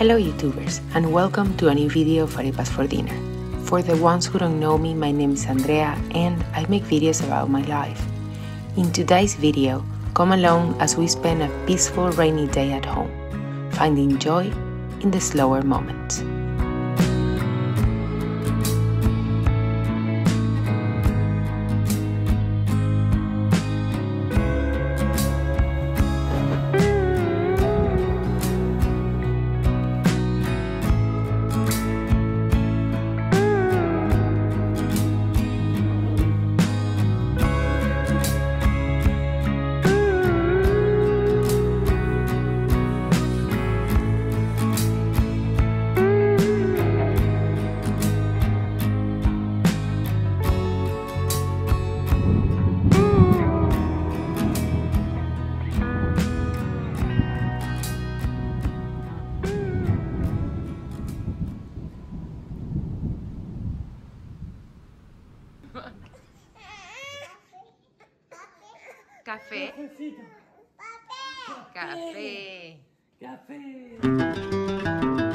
Hello YouTubers and welcome to a new video of Arepas for Dinner. For the ones who don't know me, my name is Andrea and I make videos about my life. In today's video, come along as we spend a peaceful rainy day at home, finding joy in the slower moments. Café. Café. Café.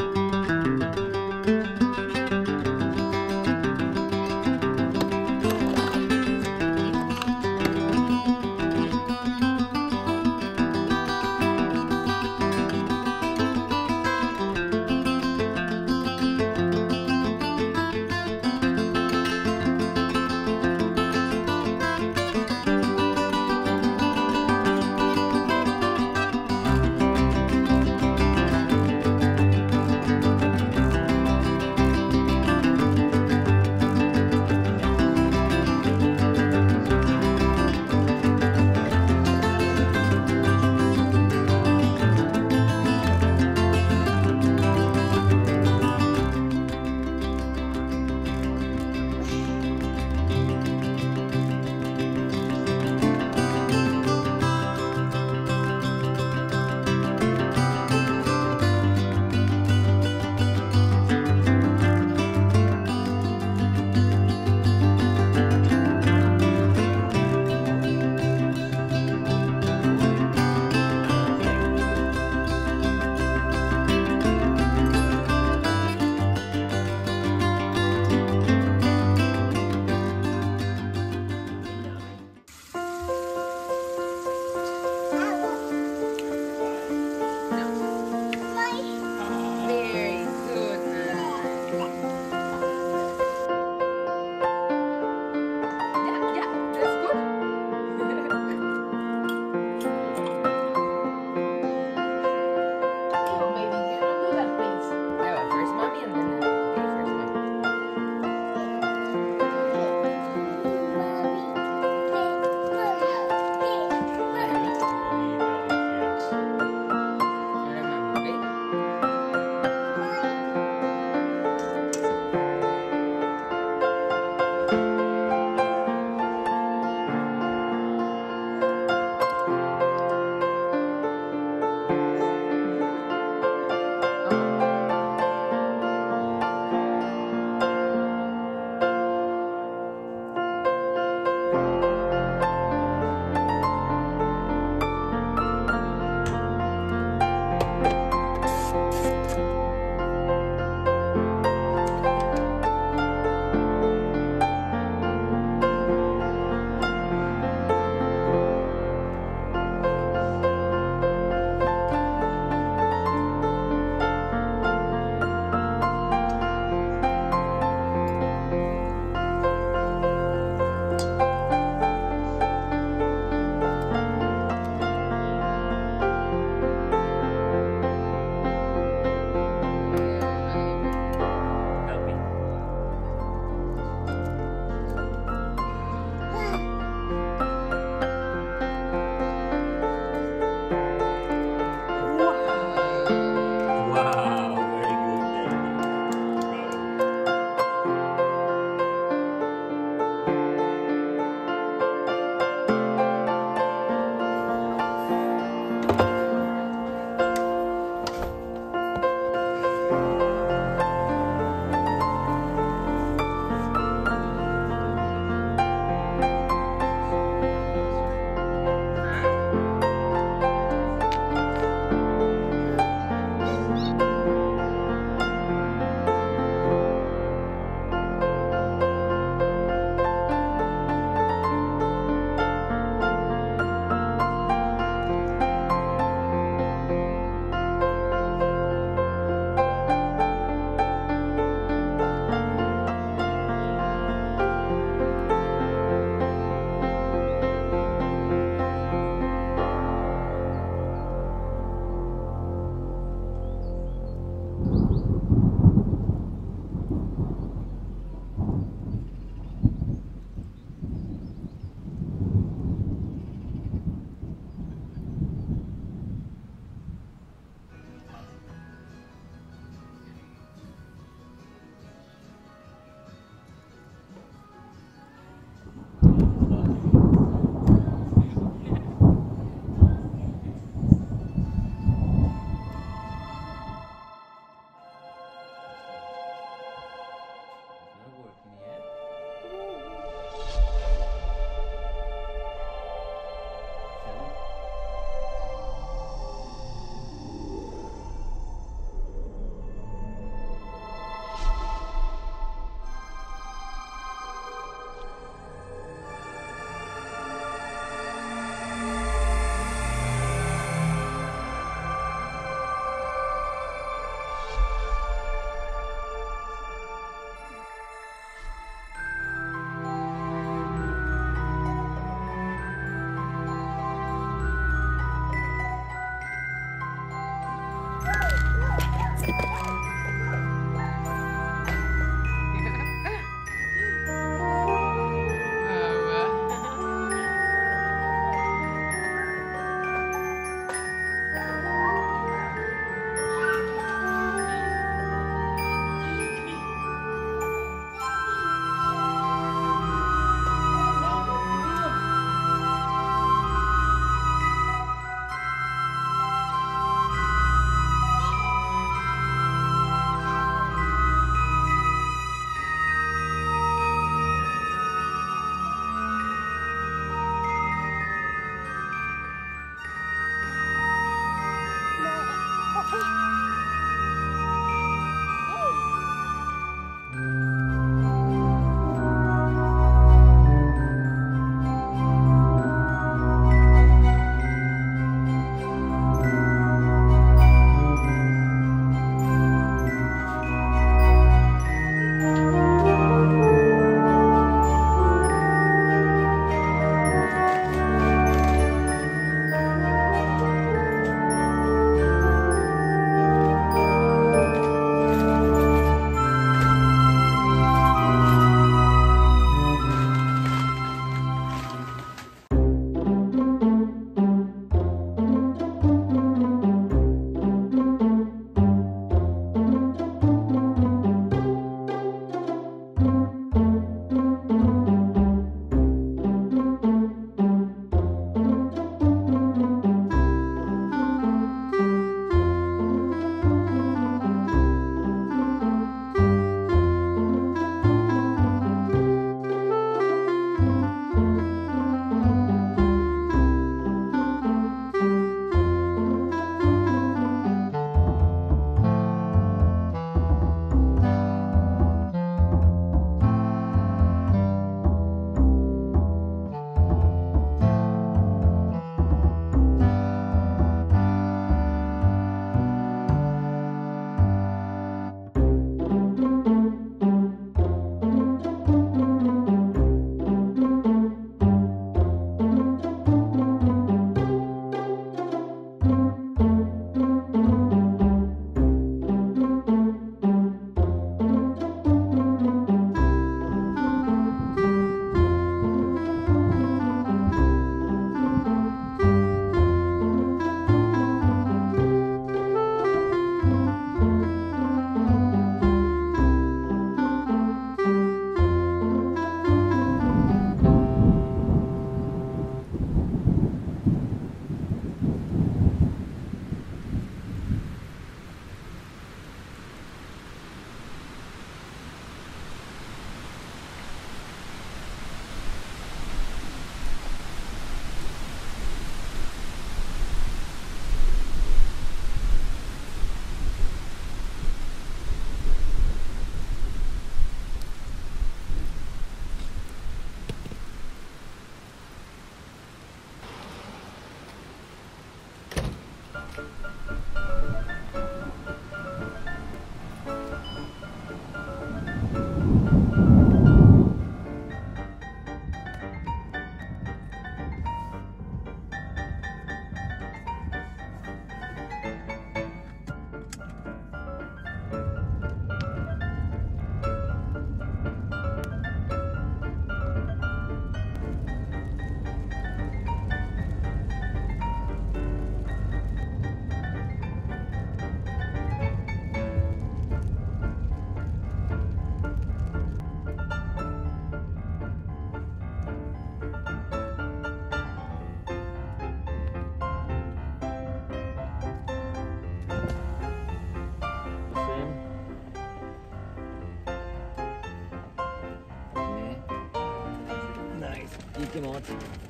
Mickey Mouse.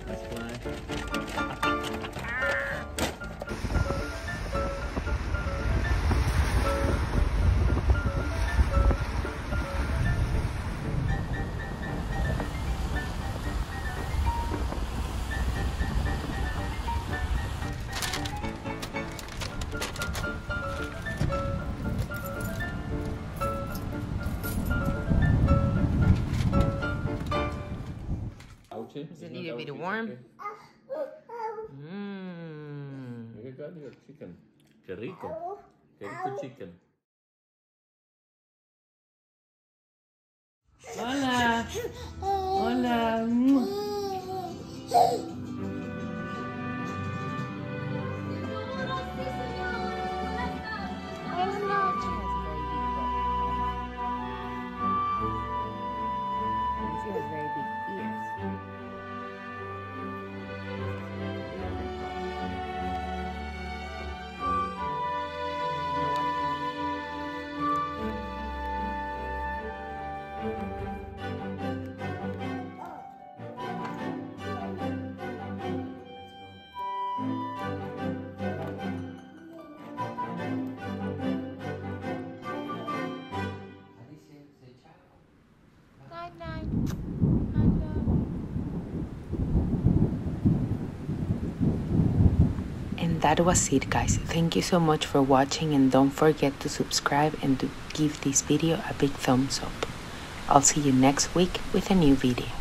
Let's fly. Warm? Mmm. Look at your chicken. Qué rico. Qué rico chicken. Hola. That was it guys. Thank you so much for watching and don't forget to subscribe and to give this video a big thumbs up. I'll see you next week with a new video.